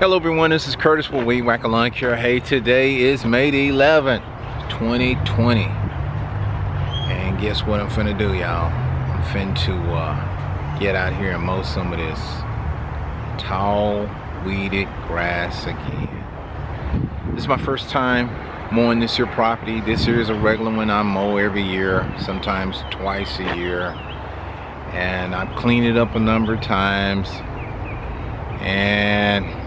Hello everyone, this is Curtis with Weed Whacker Lawn Care. Hey, today is May the 11th, 2020. And guess what I'm finna do, y'all? I'm finna uh, get out here and mow some of this tall, weeded grass again. This is my first time mowing this here property. This here is a regular one I mow every year, sometimes twice a year. And I've cleaned it up a number of times. And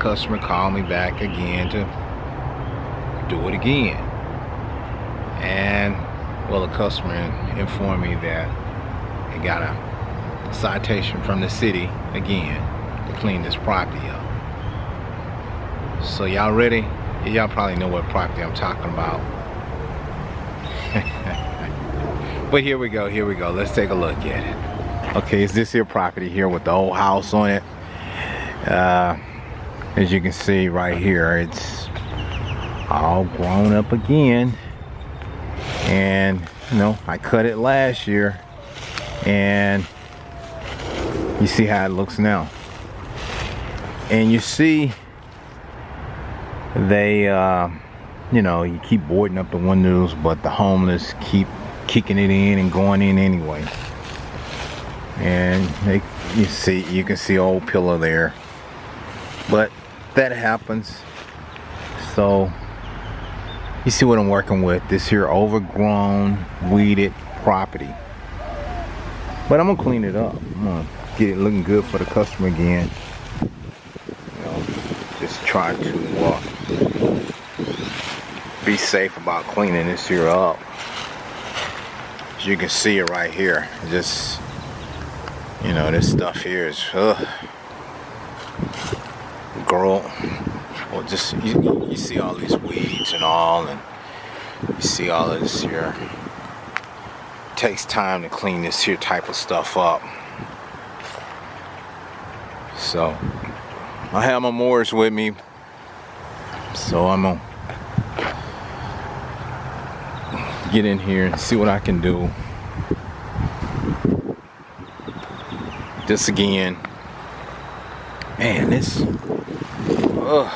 customer called me back again to do it again. And well, the customer informed me that they got a citation from the city again to clean this property up. So y'all ready? Y'all probably know what property I'm talking about. but here we go, here we go. Let's take a look at it. Okay, is this here property here with the old house on it. Uh, as you can see right here, it's all grown up again. And, you know, I cut it last year. And you see how it looks now. And you see they uh, you know you keep boarding up the windows but the homeless keep kicking it in and going in anyway and they you see you can see old pillow there but that happens so you see what I'm working with this here overgrown weeded property but I'm gonna clean it up I'm gonna get it looking good for the customer again you know just try to uh, be safe about cleaning this here up. As you can see it right here. Just, you know, this stuff here is, ugh. Grow, well just, you, you see all these weeds and all, and you see all of this here. It takes time to clean this here type of stuff up. So, I have my mowers with me, so I'm gonna get in here and see what I can do. This again. Man, this ugh,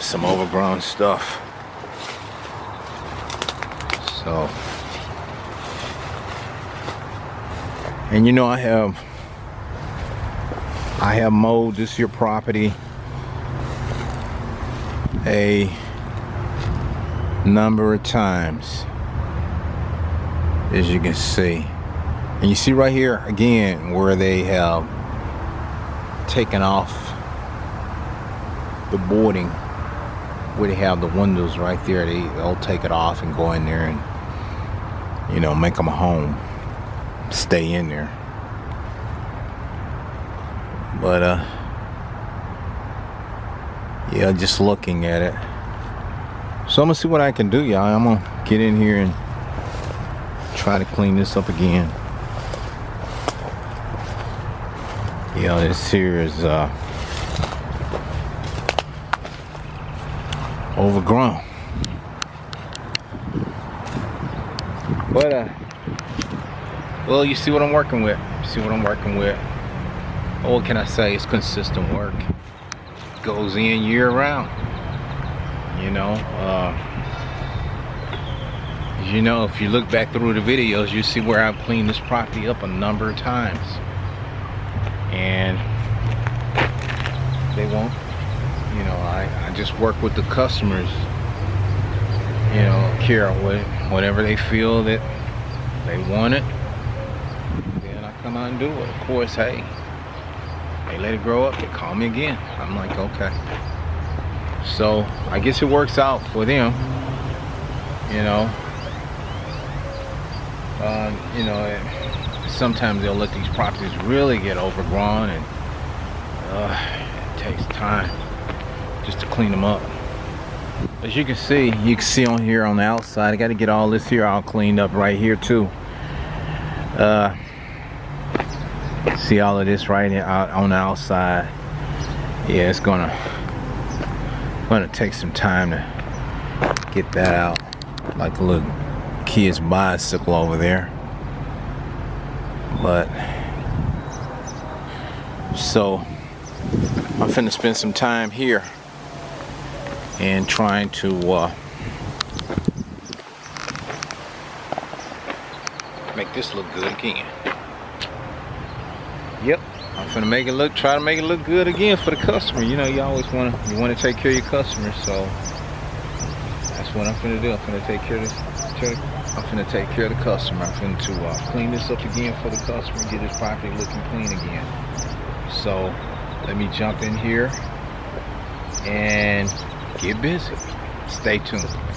some overgrown stuff. So. And you know I have I have mowed this your property a number of times as you can see. And you see right here again where they have taken off the boarding where they have the windows right there they, they'll take it off and go in there and you know make them a home stay in there but uh yeah just looking at it so I'm gonna see what I can do, y'all. I'm gonna get in here and try to clean this up again. Yeah, this here is uh, overgrown. But uh, well, you see what I'm working with. see what I'm working with. Oh, what can I say? It's consistent work. Goes in year round you know uh, you know if you look back through the videos you see where I've cleaned this property up a number of times and they won't you know I, I just work with the customers you know care what whatever they feel that they want it then I come out and do it of course hey they let it grow up they call me again I'm like okay so I guess it works out for them. You know. Uh, you know, it, sometimes they'll let these properties really get overgrown and uh, it takes time just to clean them up. As you can see, you can see on here on the outside, I got to get all this here all cleaned up right here too. Uh, see all of this right here out on the outside. Yeah, it's gonna gonna take some time to get that out like a little kid's bicycle over there but so I'm finna spend some time here and trying to uh, make this look good again. Yep, I'm finna make it look, try to make it look good again for the customer. You know, you always wanna, you wanna take care of your customers, so that's what I'm finna do. I'm finna take care of this, I'm finna take care of the customer. I'm finna to uh, clean this up again for the customer, get this property looking clean again. So, let me jump in here and get busy. Stay tuned.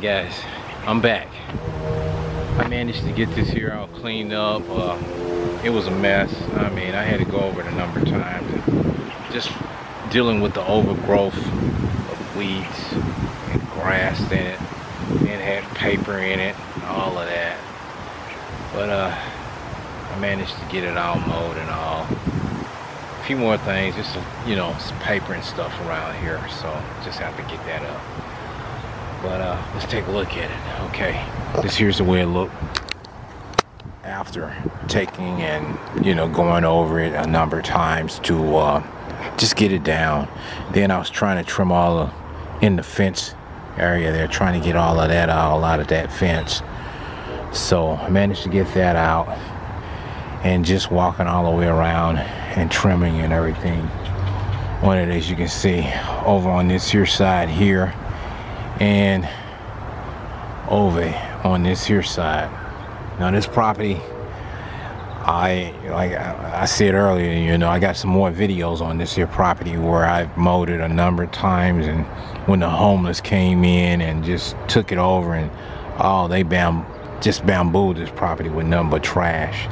Guys, I'm back. I managed to get this here all cleaned up. Uh, it was a mess. I mean, I had to go over it a number of times. Just dealing with the overgrowth of weeds and grass in it. It had paper in it, all of that. But uh, I managed to get it all mowed and all. A few more things, just you know, some paper and stuff around here. So just have to get that up. But uh, let's take a look at it. Okay, this here's the way it looked after taking and you know going over it a number of times to uh, just get it down. Then I was trying to trim all the in the fence area there, trying to get all of that out of that fence. So I managed to get that out and just walking all the way around and trimming and everything. One of as you can see over on this here side here and over on this here side. Now this property, I like I said earlier, you know, I got some more videos on this here property where I've mowed it a number of times, and when the homeless came in and just took it over, and oh, they bam, just bambooed this property with nothing but trash.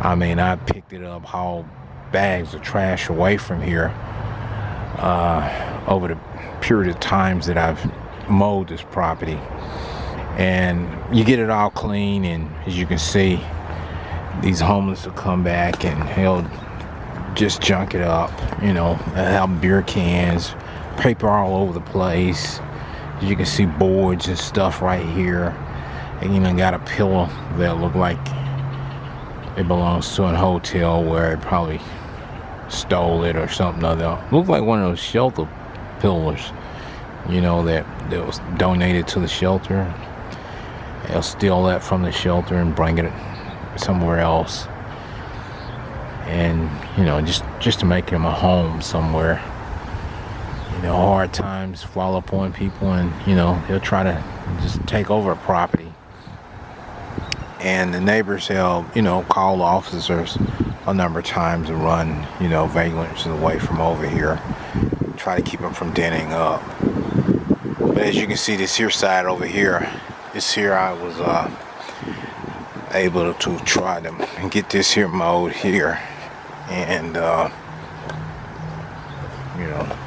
I mean, I picked it up, hauled bags of trash away from here uh, over the period of times that I've mowed this property. And you get it all clean and as you can see these homeless will come back and they'll just junk it up you know have beer cans paper all over the place. As you can see boards and stuff right here. And even got a pillow that look like it belongs to a hotel where it probably stole it or something other look like one of those shelter pillows you know that that was donated to the shelter. They'll steal that from the shelter and bring it somewhere else. And you know just just to make them a home somewhere. You know hard times fall upon people and you know they'll try to just take over a property. And the neighbors they'll you know call the officers a number of times and run you know vagrants away from over here. Try to keep them from denning up but as you can see this here side over here this here I was uh, able to try to get this here mowed here and uh, you know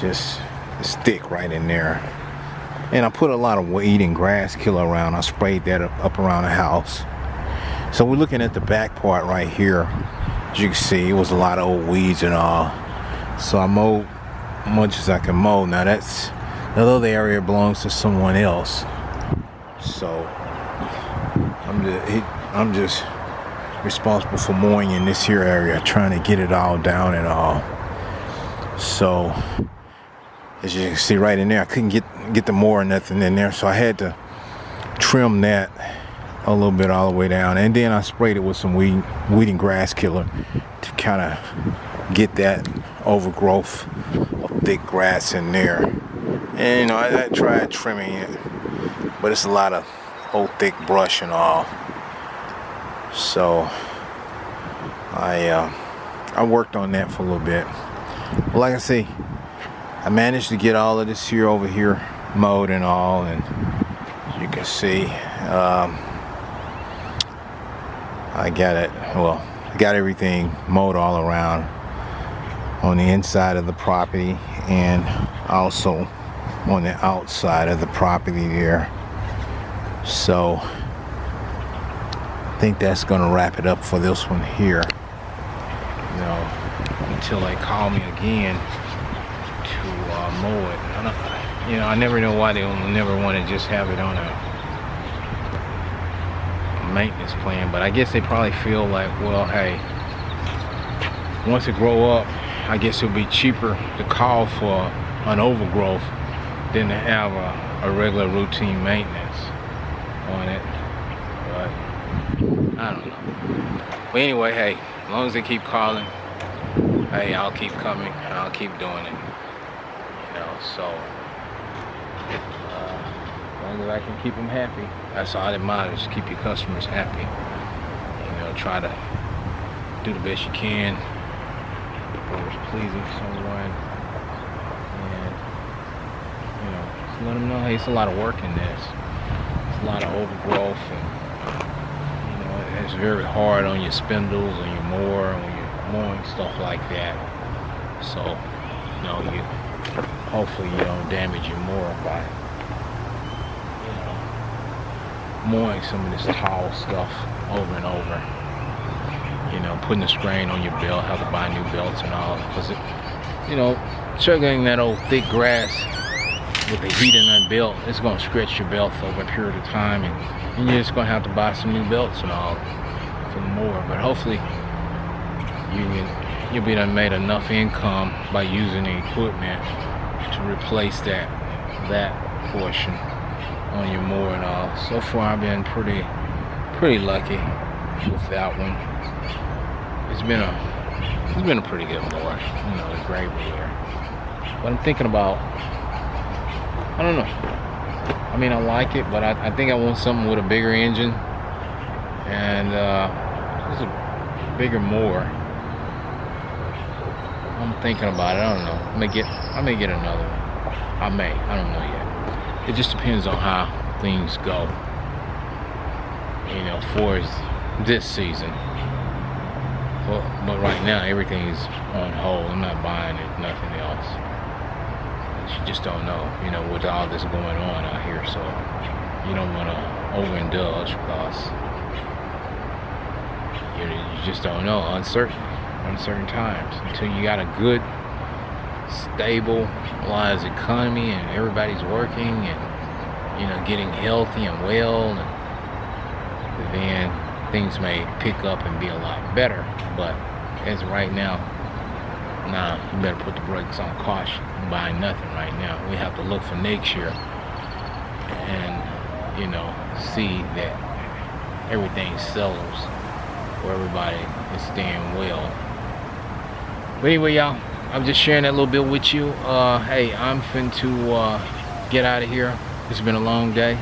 just stick right in there. And I put a lot of weed and grass killer around. I sprayed that up, up around the house. So we're looking at the back part right here. As you can see it was a lot of old weeds and all. So I mowed as much as I can mow. Now that's the area belongs to someone else so I'm just, I'm just responsible for mowing in this here area, trying to get it all down and all. So as you can see right in there, I couldn't get get the mower or nothing in there, so I had to trim that a little bit all the way down, and then I sprayed it with some weed, weed and grass killer to kind of get that overgrowth of thick grass in there. And you know, I, I tried trimming it but it's a lot of old thick brush and all. So I uh, I worked on that for a little bit. But like I say I managed to get all of this here over here mowed and all and you can see um, I got it well I got everything mowed all around on the inside of the property and also on the outside of the property there so I think that's gonna wrap it up for this one here. You know until they call me again to uh, mow it. You know I never know why they never want to just have it on a maintenance plan but I guess they probably feel like well hey once it grow up I guess it'll be cheaper to call for an overgrowth to have a, a regular routine maintenance on it. But I don't know. But anyway, hey, as long as they keep calling, hey, I'll keep coming I'll keep doing it. You know, so uh, as long as I can keep them happy, that's all that matters. Keep your customers happy. You know, try to do the best you can. It's pleasing someone and you know let them know, hey, it's a lot of work in this. It's a lot of overgrowth and you know, it's very hard on your spindles, and your mower, when you're mowing, stuff like that. So, you know, you hopefully you don't damage your mower by you know mowing some of this tall stuff over and over. You know, putting the strain on your belt, have to buy new belts and all, because you know, chugging that old thick grass with the heat in that belt, it's gonna stretch your belt for over a period of time, and, and you're just gonna have to buy some new belts and all for the mower. But hopefully, you can, you'll be done made enough income by using the equipment to replace that that portion on your mower and all. So far, I've been pretty pretty lucky with that one. It's been a it's been a pretty good mower, you know, a great mower. But I'm thinking about I don't know. I mean, I like it, but I, I think I want something with a bigger engine and uh, just a bigger mower. I'm thinking about it. I don't know. I may get I may get another one. I may. I don't know yet. It just depends on how things go. You know, for this season. But, but right now, everything is on hold. I'm not buying it. Nothing else you just don't know, you know, with all this going on out here. So you don't want to overindulge because you, you just don't know. Uncertain, uncertain times until you got a good, stable, stabilized economy and everybody's working and you know getting healthy and well, and then things may pick up and be a lot better. But as right now, nah, you better put the brakes on caution. Buy nothing right now. We have to look for next year and, you know, see that everything settles where everybody is staying well. But anyway, y'all, I'm just sharing that little bit with you. Uh, hey, I'm fin to uh, get out of here. It's been a long day.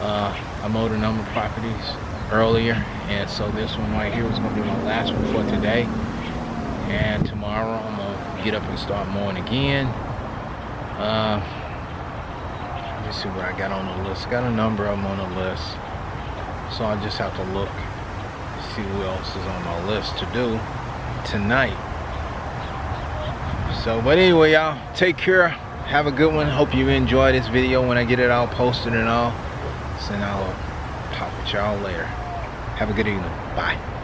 Uh, I mowed a number of properties earlier, and so this one right here was going to be my last one for today and tomorrow I'm gonna get up and start mowing again. Uh, let me see what I got on the list. Got a number of them on the list. So I just have to look see who else is on my list to do tonight. So but anyway y'all take care. Have a good one. Hope you enjoy this video. When I get it all posted and all. So I'll talk with y'all later. Have a good evening. Bye